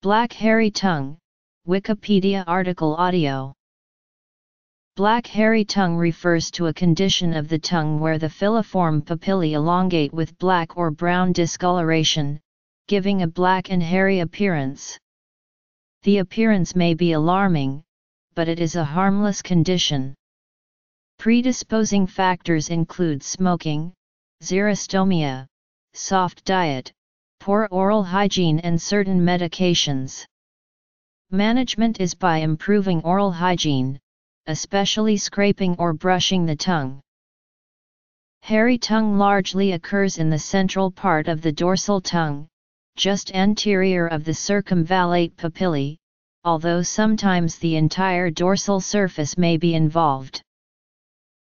Black hairy tongue, Wikipedia article audio. Black hairy tongue refers to a condition of the tongue where the filiform papillae elongate with black or brown discoloration, giving a black and hairy appearance. The appearance may be alarming, but it is a harmless condition. Predisposing factors include smoking, xerostomia, soft diet, poor oral hygiene and certain medications. Management is by improving oral hygiene, especially scraping or brushing the tongue. Hairy tongue largely occurs in the central part of the dorsal tongue, just anterior of the circumvallate papillae, although sometimes the entire dorsal surface may be involved.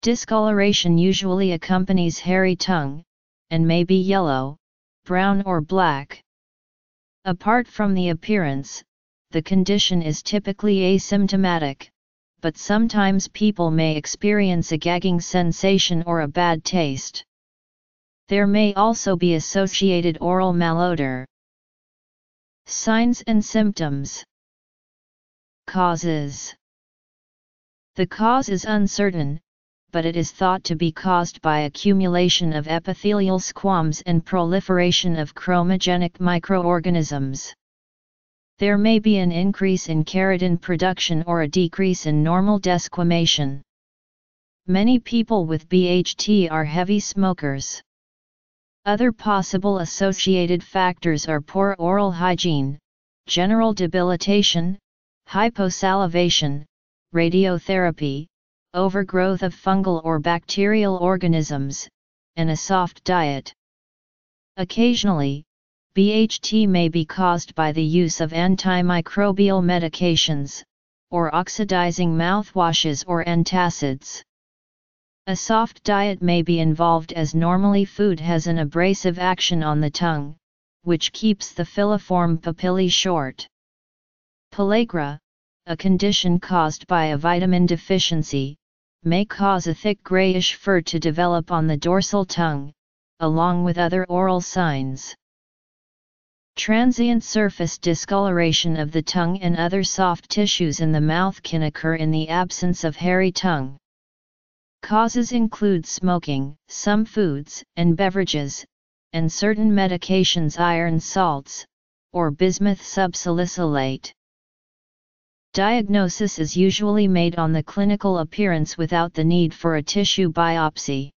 Discoloration usually accompanies hairy tongue, and may be yellow, brown or black. Apart from the appearance, the condition is typically asymptomatic, but sometimes people may experience a gagging sensation or a bad taste. There may also be associated oral malodor. Signs and symptoms Causes The cause is uncertain, but it is thought to be caused by accumulation of epithelial squams and proliferation of chromogenic microorganisms. There may be an increase in keratin production or a decrease in normal desquamation. Many people with BHT are heavy smokers. Other possible associated factors are poor oral hygiene, general debilitation, hyposalivation, radiotherapy, overgrowth of fungal or bacterial organisms, and a soft diet. Occasionally, BHT may be caused by the use of antimicrobial medications, or oxidizing mouthwashes or antacids. A soft diet may be involved as normally food has an abrasive action on the tongue, which keeps the filiform papillae short. Pellagra, a condition caused by a vitamin deficiency, may cause a thick grayish fur to develop on the dorsal tongue, along with other oral signs. Transient surface discoloration of the tongue and other soft tissues in the mouth can occur in the absence of hairy tongue. Causes include smoking, some foods and beverages, and certain medications iron salts, or bismuth subsalicylate. Diagnosis is usually made on the clinical appearance without the need for a tissue biopsy.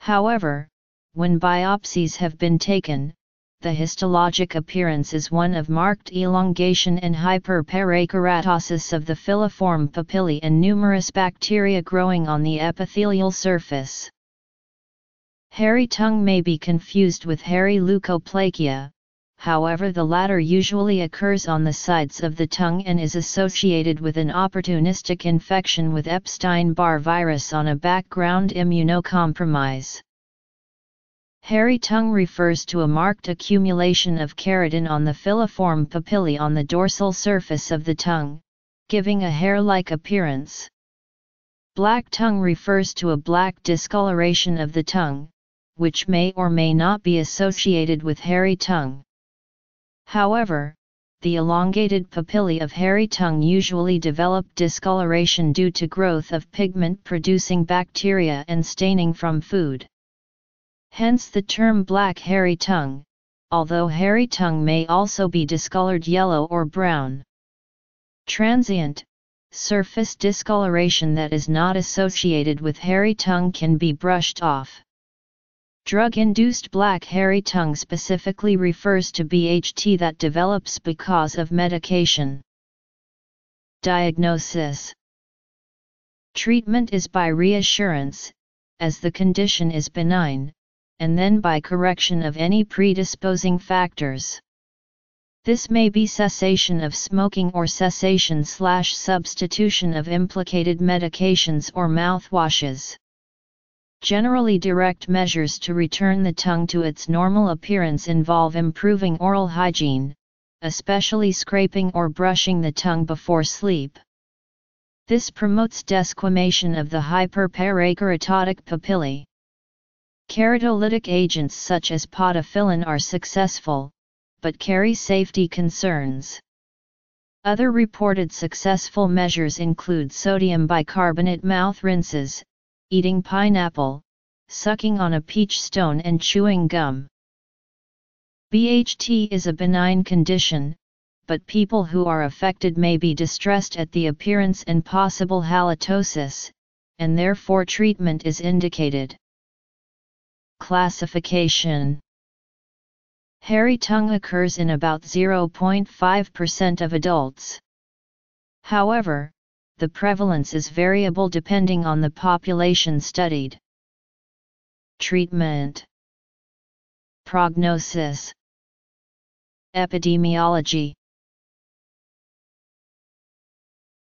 However, when biopsies have been taken, the histologic appearance is one of marked elongation and hyperparakeratosis of the filiform papillae and numerous bacteria growing on the epithelial surface. Hairy tongue may be confused with hairy leukoplakia, however the latter usually occurs on the sides of the tongue and is associated with an opportunistic infection with Epstein-Barr virus on a background immunocompromise. Hairy tongue refers to a marked accumulation of keratin on the filiform papillae on the dorsal surface of the tongue, giving a hair-like appearance. Black tongue refers to a black discoloration of the tongue, which may or may not be associated with hairy tongue. However, the elongated papillae of hairy tongue usually develop discoloration due to growth of pigment-producing bacteria and staining from food. Hence the term black hairy tongue, although hairy tongue may also be discolored yellow or brown. Transient, surface discoloration that is not associated with hairy tongue can be brushed off. Drug-induced black hairy tongue specifically refers to BHT that develops because of medication. Diagnosis Treatment is by reassurance, as the condition is benign, and then by correction of any predisposing factors. This may be cessation of smoking or cessation slash substitution of implicated medications or mouthwashes. Generally direct measures to return the tongue to its normal appearance involve improving oral hygiene, especially scraping or brushing the tongue before sleep. This promotes desquamation of the hyperparakeratotic papillae. Keratolytic agents such as podophyllin are successful, but carry safety concerns. Other reported successful measures include sodium bicarbonate mouth rinses, eating pineapple, sucking on a peach stone and chewing gum. BHT is a benign condition, but people who are affected may be distressed at the appearance and possible halitosis, and therefore treatment is indicated. Classification Hairy tongue occurs in about 0.5% of adults. However, the prevalence is variable depending on the population studied. Treatment. Prognosis. Epidemiology